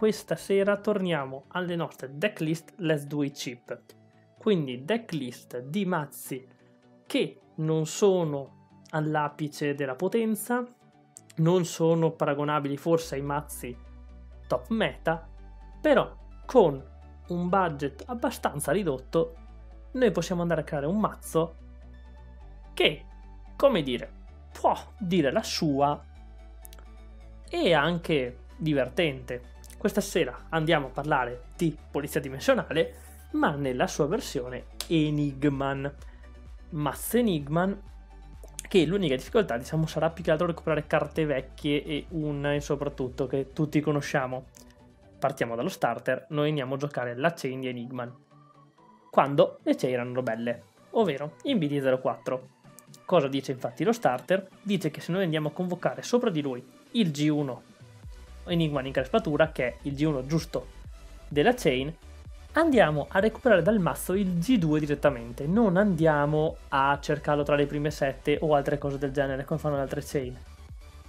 questa sera torniamo alle nostre decklist Let's Do It Cheap. Quindi decklist di mazzi che non sono all'apice della potenza, non sono paragonabili forse ai mazzi top meta, però con un budget abbastanza ridotto noi possiamo andare a creare un mazzo che, come dire, può dire la sua e anche divertente. Questa sera andiamo a parlare di Polizia Dimensionale, ma nella sua versione Enigman. Mazzo Enigman, che l'unica difficoltà diciamo sarà più che altro recuperare carte vecchie e una e soprattutto che tutti conosciamo. Partiamo dallo starter, noi andiamo a giocare la chain di Enigman. Quando le chain erano belle, ovvero in BD04. Cosa dice infatti lo starter? Dice che se noi andiamo a convocare sopra di lui il G1 Enigma in crespatura, che è il G1 giusto della chain, andiamo a recuperare dal mazzo il G2 direttamente, non andiamo a cercarlo tra le prime 7 o altre cose del genere come fanno le altre chain.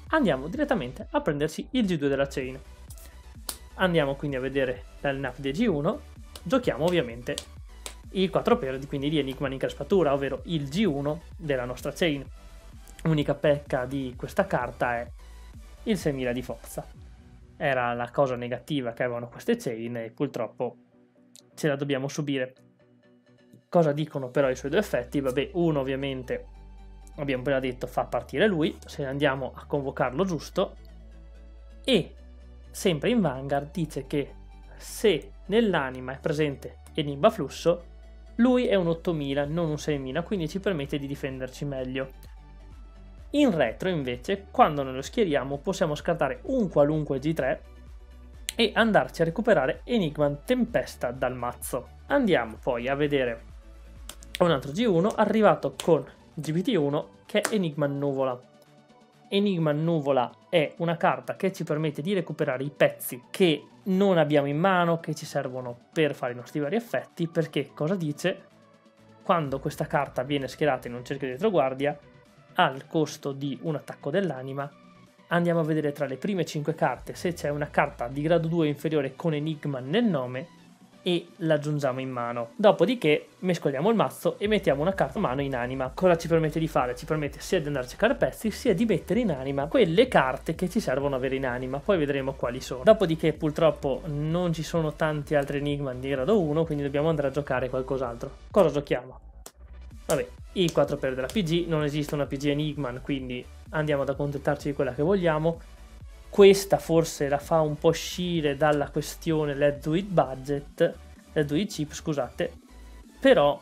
Andiamo direttamente a prenderci il G2 della chain. Andiamo quindi a vedere la line di G1, giochiamo ovviamente il 4 per quindi di Enigma in crespatura, ovvero il G1 della nostra chain. L'unica pecca di questa carta è il 6000 di forza. Era la cosa negativa che avevano queste chain e purtroppo ce la dobbiamo subire. Cosa dicono però i suoi due effetti? Vabbè, uno ovviamente, abbiamo appena detto, fa partire lui, se andiamo a convocarlo giusto, e sempre in Vanguard dice che se nell'anima è presente Enigma Flusso, lui è un 8000, non un 6000, quindi ci permette di difenderci meglio. In retro invece, quando noi lo schieriamo, possiamo scartare un qualunque G3 e andarci a recuperare Enigman Tempesta dal mazzo. Andiamo poi a vedere un altro G1 arrivato con GBT1 che è Enigma Nuvola. Enigma Nuvola è una carta che ci permette di recuperare i pezzi che non abbiamo in mano, che ci servono per fare i nostri vari effetti, perché cosa dice? Quando questa carta viene schierata in un cerchio di retroguardia, al costo di un attacco dell'anima, andiamo a vedere tra le prime 5 carte se c'è una carta di grado 2 inferiore con Enigma nel nome e l'aggiungiamo in mano. Dopodiché mescoliamo il mazzo e mettiamo una carta a mano in anima. Cosa ci permette di fare? Ci permette sia di andare a cercare pezzi sia di mettere in anima quelle carte che ci servono avere in anima. Poi vedremo quali sono. Dopodiché purtroppo non ci sono tanti altri Enigma di grado 1 quindi dobbiamo andare a giocare qualcos'altro. Cosa giochiamo? Vabbè, i 4 per della PG, non esiste una PG Enigman, quindi andiamo ad accontentarci di quella che vogliamo. Questa forse la fa un po' uscire dalla questione Let's Do It Budget, Let's Do It Chip, scusate, però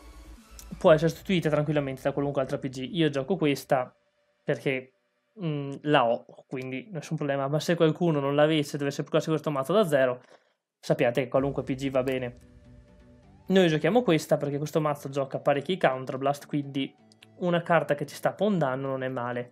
può essere sostituita tranquillamente da qualunque altra PG. Io gioco questa perché mh, mm, la ho, quindi nessun problema, ma se qualcuno non l'avesse e dovesse procurarsi questo mazzo da zero, sappiate che qualunque PG va bene. Noi giochiamo questa perché questo mazzo gioca parecchi counterblast, quindi una carta che ci sta un danno non è male.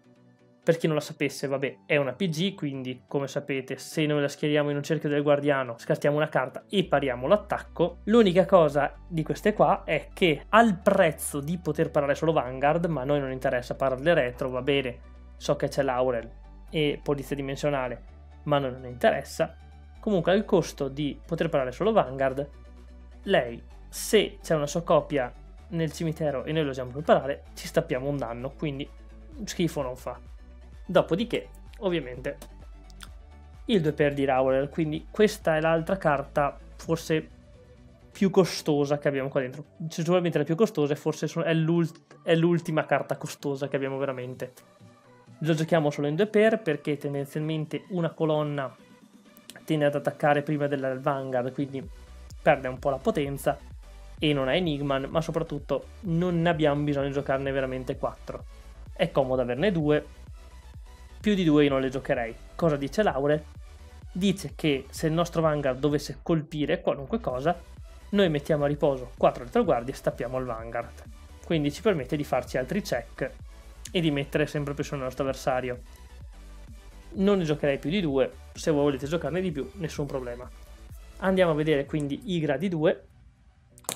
Per chi non la sapesse, vabbè, è una PG, quindi come sapete, se noi la schieriamo in un cerchio del guardiano, scartiamo una carta e pariamo l'attacco. L'unica cosa di queste qua è che al prezzo di poter parare solo Vanguard, ma a noi non interessa pararle retro, va bene, so che c'è Laurel e Polizia Dimensionale, ma a noi non interessa. Comunque al costo di poter parare solo Vanguard, lei se c'è una sua coppia nel cimitero e noi lo usiamo per parare, ci stappiamo un danno, quindi schifo non fa. Dopodiché, ovviamente, il 2 per di Rowler, quindi questa è l'altra carta forse più costosa che abbiamo qua dentro. Sicuramente la più costosa e forse è, l'ult- è l'ultima carta costosa che abbiamo veramente. Lo giochiamo solo in 2 per perché tendenzialmente una colonna tende ad attaccare prima della Vanguard, quindi perde un po' la potenza e non è Enigman, ma soprattutto non abbiamo bisogno di giocarne veramente 4. È comodo averne due, più di due io non le giocherei. Cosa dice Laure? Dice che se il nostro Vanguard dovesse colpire qualunque cosa, noi mettiamo a riposo 4 retroguardie e stappiamo il Vanguard. Quindi ci permette di farci altri check e di mettere sempre più sul nostro avversario. Non ne giocherei più di due, se voi volete giocarne di più, nessun problema. Andiamo a vedere quindi i gradi 2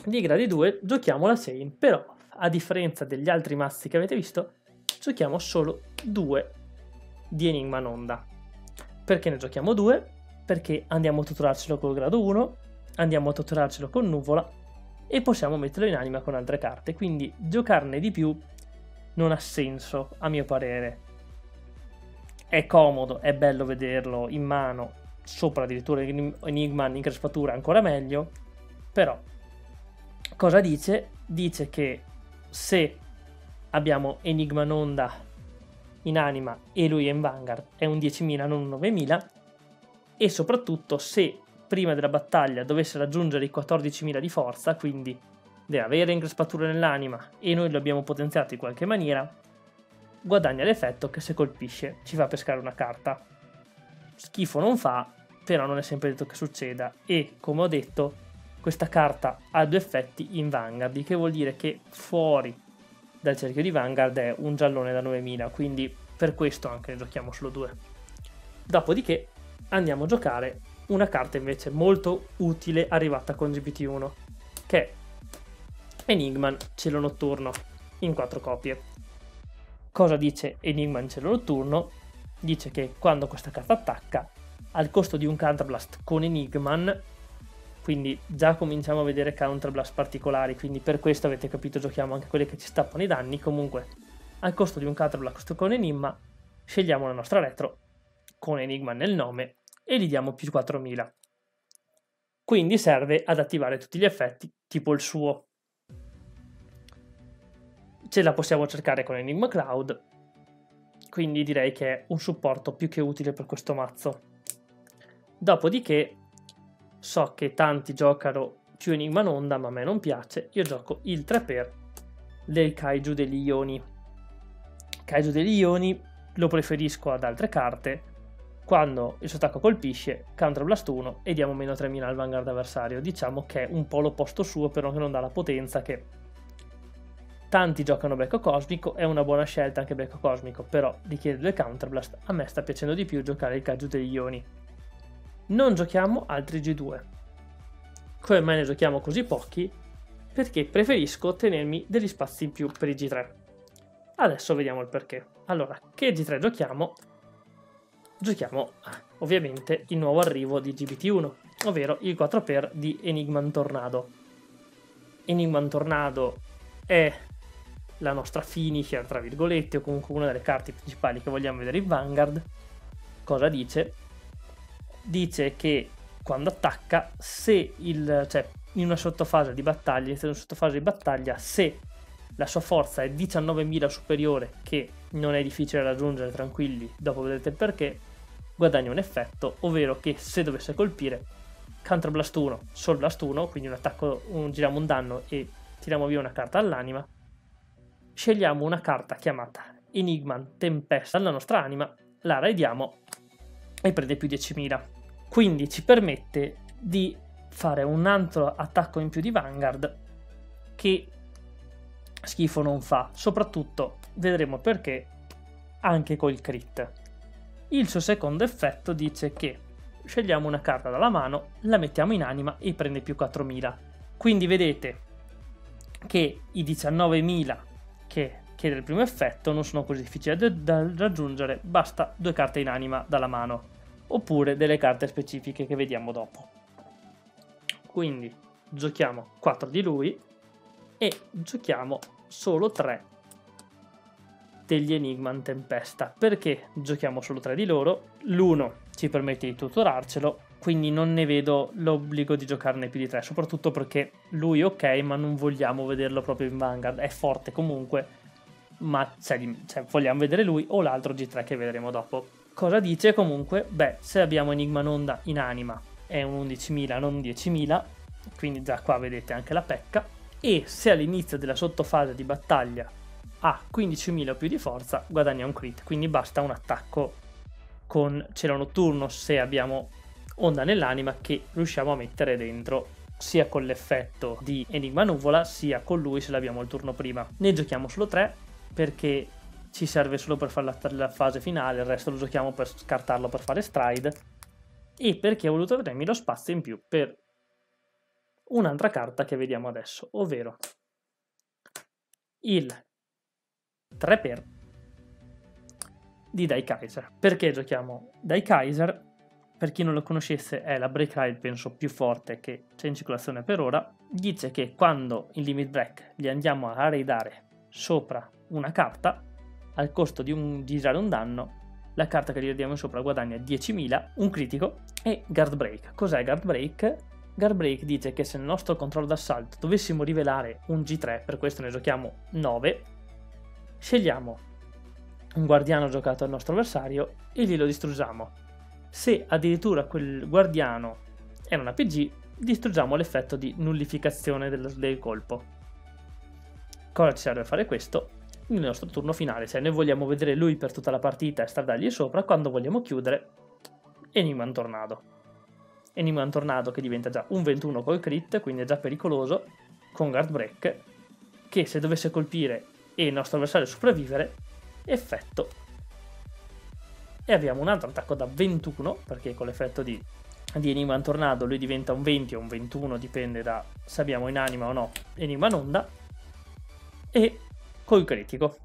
di gradi 2 giochiamo la Sein, però a differenza degli altri mazzi che avete visto, giochiamo solo due di Enigma Nonda. Perché ne giochiamo due? perché andiamo a tutorarcelo col grado 1, andiamo a tutorarcelo con nuvola e possiamo metterlo in anima con altre carte, quindi giocarne di più non ha senso a mio parere. È comodo, è bello vederlo in mano, sopra addirittura Enigma in crespatura ancora meglio, però cosa dice? Dice che se abbiamo Enigma Nonda in anima e lui è in Vanguard è un 10.000 non un 9.000 e soprattutto se prima della battaglia dovesse raggiungere i 14.000 di forza, quindi deve avere increspatura nell'anima e noi lo abbiamo potenziato in qualche maniera, guadagna l'effetto che se colpisce ci fa pescare una carta. Schifo non fa, però non è sempre detto che succeda e, come ho detto, questa carta ha due effetti in Vanguard, che vuol dire che fuori dal cerchio di Vanguard è un giallone da 9000, quindi per questo anche ne giochiamo solo due. Dopodiché andiamo a giocare una carta invece molto utile arrivata con GPT-1, che è Enigman Cielo Notturno in quattro copie. Cosa dice Enigman Cielo Notturno? Dice che quando questa carta attacca, al costo di un Counterblast con Enigman, quindi già cominciamo a vedere Counterblast particolari, quindi per questo avete capito giochiamo anche quelle che ci stappano i danni, comunque al costo di un Counterblast con Enigma scegliamo la nostra retro con Enigma nel nome e gli diamo più 4000. Quindi serve ad attivare tutti gli effetti, tipo il suo. Ce la possiamo cercare con Enigma Cloud, quindi direi che è un supporto più che utile per questo mazzo. Dopodiché so che tanti giocano più Enigma Nonda, ma a me non piace, io gioco il 3x del Kaiju degli Ioni. Kaiju degli Ioni lo preferisco ad altre carte quando il suo attacco colpisce, Counterblast 1 e diamo meno 3000 al Vanguard avversario. Diciamo che è un po' l'opposto suo, però che non dà la potenza che tanti giocano Becco Cosmico, è una buona scelta anche Becco Cosmico, però richiede due Counterblast, a me sta piacendo di più giocare il Kaiju degli Ioni. Non giochiamo altri G2. Come mai ne giochiamo così pochi? Perché preferisco tenermi degli spazi in più per i G3. Adesso vediamo il perché. Allora, che G3 giochiamo? giochiamo ovviamente il nuovo arrivo di GBT1, ovvero il 4x di Enigma Tornado. Enigma Tornado è la nostra finisher, tra virgolette, o comunque una delle carte principali che vogliamo vedere in Vanguard. Cosa dice? Dice che quando attacca, se il, cioè in una sottofase di battaglia, in una sottofase di battaglia, se la sua forza è 19.000 superiore, che non è difficile raggiungere, tranquilli, dopo vedete il perché, guadagna un effetto, ovvero che se dovesse colpire Counter Blast 1, Soul Blast 1, quindi un attacco, un, giriamo un danno e tiriamo via una carta all'anima, scegliamo una carta chiamata Enigman Tempesta dalla nostra anima, la raidiamo e prende più 10.000. Quindi ci permette di fare un altro attacco in più di Vanguard che schifo non fa, soprattutto vedremo perché anche col crit. Il suo secondo effetto dice che scegliamo una carta dalla mano, la mettiamo in anima e prende più 4000. Quindi vedete che i 19.000 che chiede il primo effetto non sono così difficili da raggiungere, basta due carte in anima dalla mano, oppure delle carte specifiche che vediamo dopo. Quindi giochiamo 4 di lui e giochiamo solo 3 degli Enigman Tempesta. Perché giochiamo solo tre di loro? L'uno ci permette di tutorarcelo, quindi non ne vedo l'obbligo di giocarne più di tre, soprattutto perché lui ok, ma non vogliamo vederlo proprio in Vanguard, è forte comunque, ma cioè, vogliamo vedere lui o l'altro G3 che vedremo dopo. Cosa dice comunque? Beh, se abbiamo Enigma Nonda in anima è un 11.000, non 10.000, quindi già qua vedete anche la pecca, e se all'inizio della sottofase di battaglia ha 15.000 o più di forza, guadagna un crit, quindi basta un attacco con cielo notturno se abbiamo onda nell'anima che riusciamo a mettere dentro sia con l'effetto di Enigma Nuvola sia con lui se l'abbiamo il turno prima. Ne giochiamo solo 3 perché ci serve solo per fare la, la, fase finale, il resto lo giochiamo per scartarlo per fare stride e perché ho voluto avermi lo spazio in più per un'altra carta che vediamo adesso, ovvero il 3 x di Dai Kaiser. Perché giochiamo Dai Kaiser? per chi non lo conoscesse è la break ride penso più forte che c'è in circolazione per ora, dice che quando in limit break gli andiamo a raidare sopra una carta, al costo di, un, di girare un danno, la carta che gli diamo sopra guadagna 10.000, un critico e guard break. Cos'è guard break? Guard break dice che se nel nostro controllo d'assalto dovessimo rivelare un G3, per questo ne giochiamo 9, scegliamo un guardiano giocato al nostro avversario e glielo distruggiamo. Se addirittura quel guardiano è una PG, distruggiamo l'effetto di nullificazione del, del colpo. Cosa ci serve a fare questo? Nel nostro turno finale, se noi vogliamo vedere lui per tutta la partita e stardargli sopra, quando vogliamo chiudere, Enigma Tornado. Enigma Tornado che diventa già un 21 col crit, quindi è già pericoloso, con Guard Break, che se dovesse colpire e il nostro avversario sopravvivere, effetto. E abbiamo un altro attacco da 21 perché con l'effetto di, di Enigma Tornado lui diventa un 20 o un 21 dipende da se abbiamo in anima o no Enigma Nonda e col critico.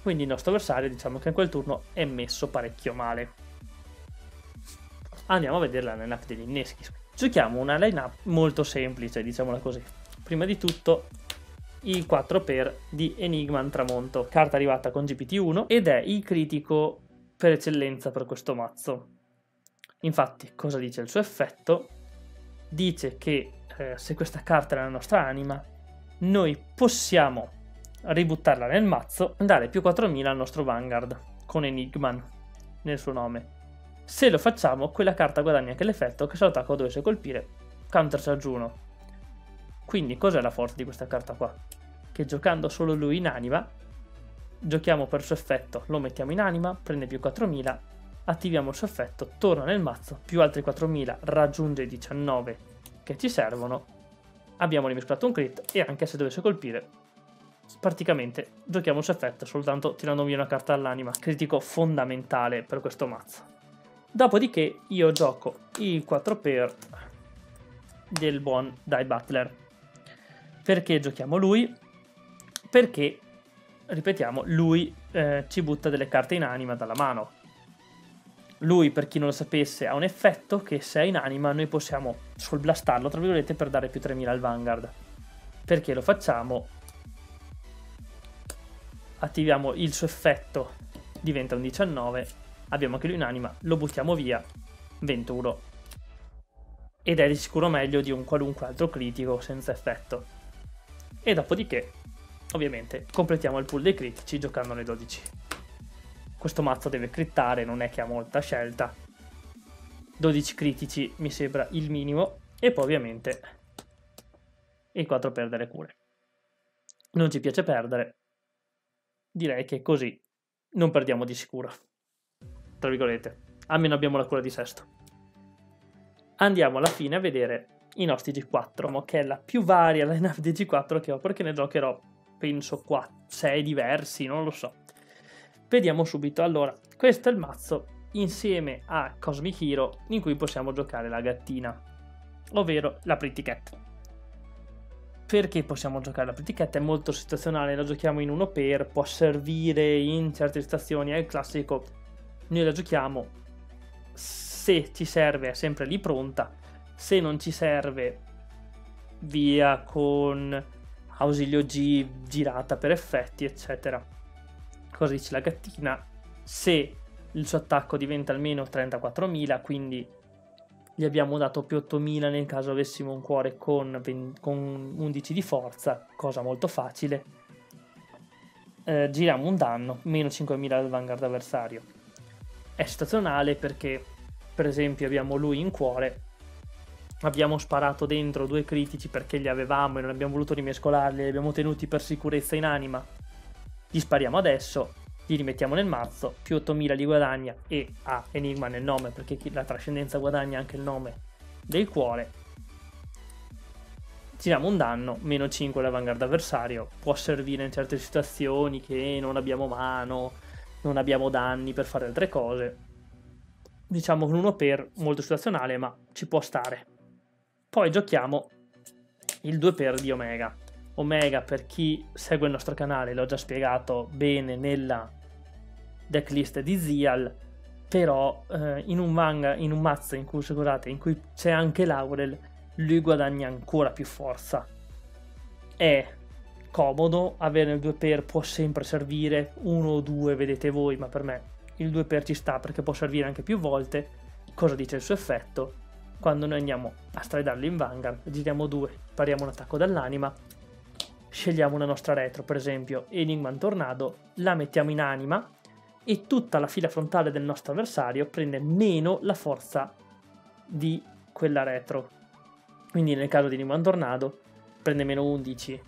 Quindi il nostro avversario diciamo che in quel turno è messo parecchio male. Andiamo a vedere la line-up degli inneschi. Giochiamo una line-up molto semplice diciamola così. Prima di tutto i 4 per di Enigma Tramonto. Carta arrivata con GPT-1 ed è il critico per eccellenza per questo mazzo. Infatti, cosa dice il suo effetto? Dice che eh, se questa carta è la nostra anima, noi possiamo ributtarla nel mazzo dare più 4000 al nostro Vanguard con Enigman nel suo nome. Se lo facciamo, quella carta guadagna anche l'effetto che se l'attacco dovesse colpire, counter charge 1. Quindi cos'è la forza di questa carta qua? Che giocando solo lui in anima giochiamo per suo effetto, lo mettiamo in anima, prende più 4000, attiviamo il suo effetto, torna nel mazzo, più altri 4000, raggiunge i 19 che ci servono, abbiamo rimescolato un crit e anche se dovesse colpire, praticamente giochiamo il suo effetto soltanto tirando via una carta all'anima, critico fondamentale per questo mazzo. Dopodiché io gioco il 4 per del buon Die Butler. Perché giochiamo lui? Perché ripetiamo, lui eh, ci butta delle carte in anima dalla mano. Lui, per chi non lo sapesse, ha un effetto che se è in anima noi possiamo sul blastarlo, tra virgolette, per dare più 3000 al Vanguard. Perché lo facciamo? Attiviamo il suo effetto, diventa un 19, abbiamo anche lui in anima, lo buttiamo via, 21. Ed è di sicuro meglio di un qualunque altro critico senza effetto. E dopodiché Ovviamente completiamo il pool dei critici giocando nei 12. Questo mazzo deve crittare, non è che ha molta scelta. 12 critici mi sembra il minimo e poi ovviamente il 4 perdere cure. Non ci piace perdere, direi che così non perdiamo di sicuro. Tra virgolette, almeno abbiamo la cura di sesto. Andiamo alla fine a vedere i nostri G4, che è la più varia lineup di G4 che ho perché ne giocherò penso qua 6 diversi, non lo so. Vediamo subito. Allora, questo è il mazzo insieme a Cosmic Hero in cui possiamo giocare la gattina, ovvero la Pretty Cat. Perché possiamo giocare la Cat? È molto situazionale, la giochiamo in uno per, può servire in certe situazioni, è il classico, noi la giochiamo, se ci serve è sempre lì pronta, se non ci serve via con ausilio G girata per effetti, eccetera. Cosa dice la gattina? Se il suo attacco diventa almeno 34.000, quindi gli abbiamo dato più 8.000 nel caso avessimo un cuore con, 20, con 11 di forza, cosa molto facile. Eh, giriamo un danno, meno 5.000 dal vanguard avversario. È situazionale perché, per esempio, abbiamo lui in cuore abbiamo sparato dentro due critici perché li avevamo e non abbiamo voluto rimescolarli, li abbiamo tenuti per sicurezza in anima. Gli spariamo adesso, li rimettiamo nel mazzo, più 8000 li guadagna e ha Enigma nel nome perché la trascendenza guadagna anche il nome del cuore. Tiriamo un danno, meno 5 all'avanguardia avversario, può servire in certe situazioni che non abbiamo mano, non abbiamo danni per fare altre cose. Diciamo con uno per molto situazionale, ma ci può stare. Poi giochiamo il 2 per di Omega. Omega, per chi segue il nostro canale, l'ho già spiegato bene nella decklist di Zial, però eh, in, un manga, in un mazzo in cui, scusate, in cui c'è anche Laurel, lui guadagna ancora più forza. È comodo, avere il 2 per può sempre servire, uno o due vedete voi, ma per me il 2 per ci sta perché può servire anche più volte. Cosa dice il suo effetto? Quando noi andiamo a stridarlo in Vanguard, giriamo 2, pariamo un attacco dall'anima, scegliamo una nostra retro, per esempio Enigma Tornado, la mettiamo in anima e tutta la fila frontale del nostro avversario prende meno la forza di quella retro. Quindi nel caso di Enigma Tornado prende meno 11.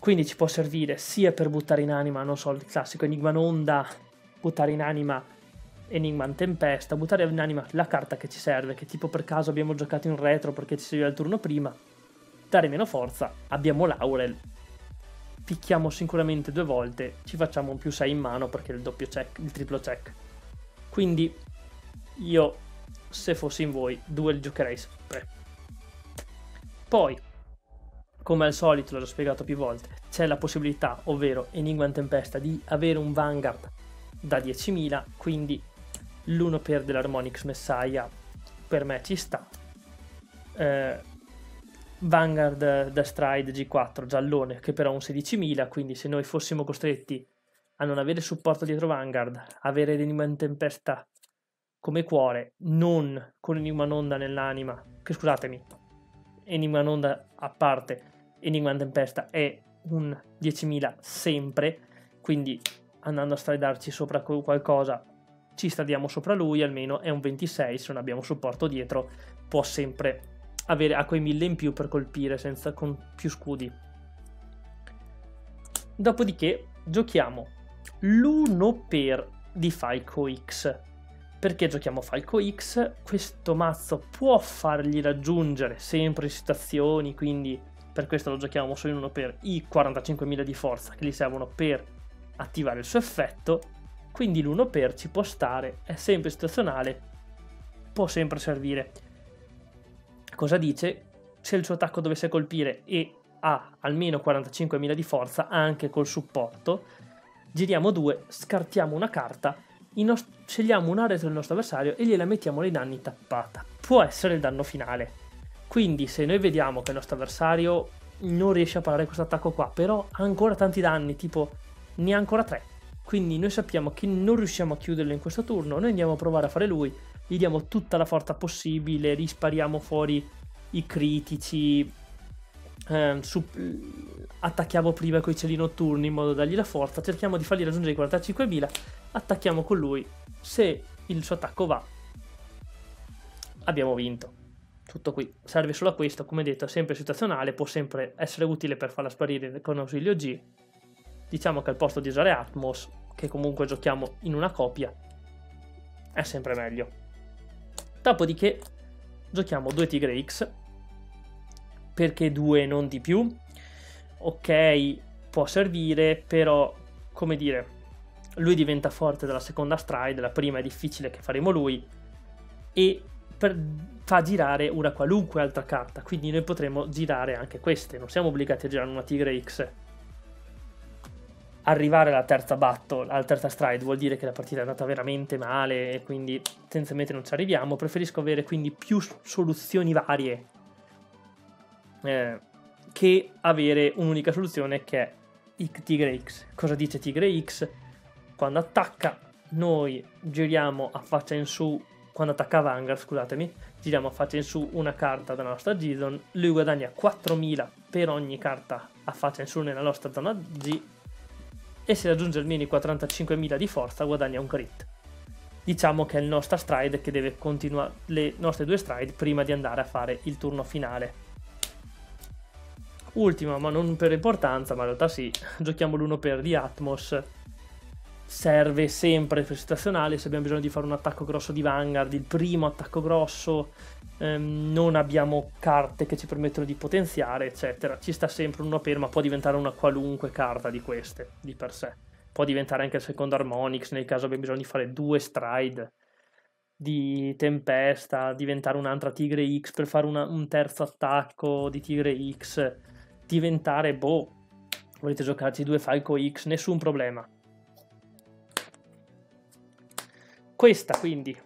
Quindi ci può servire sia per buttare in anima, non so, il classico Enigma Onda, buttare in anima Enigma Tempesta, buttare in anima la carta che ci serve, che tipo per caso abbiamo giocato in retro perché ci serviva il turno prima, dare meno forza, abbiamo Laurel, picchiamo sicuramente due volte, ci facciamo un più 6 in mano perché il doppio check, il triplo check. Quindi io, se fossi in voi, due li giocherei sempre. Poi, come al solito, l'ho spiegato più volte, c'è la possibilità, ovvero Enigma in Tempesta, di avere un Vanguard da 10.000, quindi l'1 per dell'Harmonix Messiah per me ci sta. Eh, Vanguard da Stride G4 giallone che però ha un 16.000 quindi se noi fossimo costretti a non avere supporto dietro Vanguard avere l'enigma in tempesta come cuore non con enigma nonda nell'anima che scusatemi enigma nonda a parte enigma in tempesta è un 10.000 sempre quindi andando a stridarci sopra qualcosa ci stradiamo sopra lui almeno è un 26 se non abbiamo supporto dietro può sempre avere a quei 1000 in più per colpire senza, con più scudi. Dopodiché giochiamo l'1 per di Falco X. Perché giochiamo Falco X? Questo mazzo può fargli raggiungere sempre situazioni, quindi per questo lo giochiamo solo in 1 per i 45.000 di forza che gli servono per attivare il suo effetto. Quindi l'1 per ci può stare, è sempre situazionale, può sempre servire. Cosa dice? Se il suo attacco dovesse colpire e ha almeno 45.000 di forza, anche col supporto, giriamo due, scartiamo una carta, nost- scegliamo una retro del nostro avversario e gliela mettiamo nei danni tappata. Può essere il danno finale. Quindi se noi vediamo che il nostro avversario non riesce a parare questo attacco qua, però ha ancora tanti danni, tipo ne ha ancora tre. Quindi noi sappiamo che non riusciamo a chiuderlo in questo turno, noi andiamo a provare a fare lui gli diamo tutta la forza possibile, rispariamo fuori i critici, eh, su, attacchiamo prima con i cieli notturni in modo da dargli la forza, cerchiamo di fargli raggiungere i 45.000, attacchiamo con lui, se il suo attacco va, abbiamo vinto. Tutto qui, serve solo a questo, come detto, è sempre situazionale, può sempre essere utile per farla sparire con ausilio G. Diciamo che al posto di usare Atmos, che comunque giochiamo in una copia, è sempre meglio. Dopodiché giochiamo due Tigre X, perché due non di più. Ok, può servire, però, come dire, lui diventa forte dalla seconda stride, la prima è difficile che faremo lui, e per, fa girare una qualunque altra carta, quindi noi potremo girare anche queste, non siamo obbligati a girare una Tigre X arrivare alla terza battle, alla terza stride, vuol dire che la partita è andata veramente male e quindi tendenzialmente non ci arriviamo. Preferisco avere quindi più soluzioni varie eh, che avere un'unica soluzione che è Tigre X. Cosa dice Tigre X? Quando attacca, noi giriamo a faccia in su, quando attacca Vanguard, scusatemi, giriamo a faccia in su una carta della nostra G-Zone, lui guadagna 4000 per ogni carta a faccia in su nella nostra zona G e se raggiunge almeno i 45.000 di forza guadagna un crit. Diciamo che è il nostro stride che deve continuare le nostre due stride prima di andare a fare il turno finale. Ultima, ma non per importanza, ma in realtà sì, giochiamo l'uno per di Atmos. Serve sempre per situazionale se abbiamo bisogno di fare un attacco grosso di Vanguard, il primo attacco grosso, ehm, non abbiamo carte che ci permettono di potenziare, eccetera. Ci sta sempre uno per, ma può diventare una qualunque carta di queste, di per sé. Può diventare anche il secondo Harmonix nel caso abbiamo bisogno di fare due stride di Tempesta, diventare un'altra Tigre X per fare una, un terzo attacco di Tigre X, diventare, boh, volete giocarci due Falco X, nessun problema. Questa quindi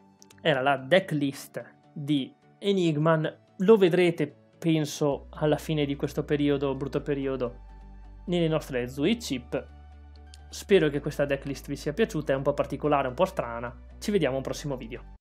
era la decklist di Enigman, lo vedrete penso alla fine di questo periodo, brutto periodo, nelle nostre Zui chip. Spero che questa decklist vi sia piaciuta, è un po' particolare, un po' strana. Ci vediamo al prossimo video.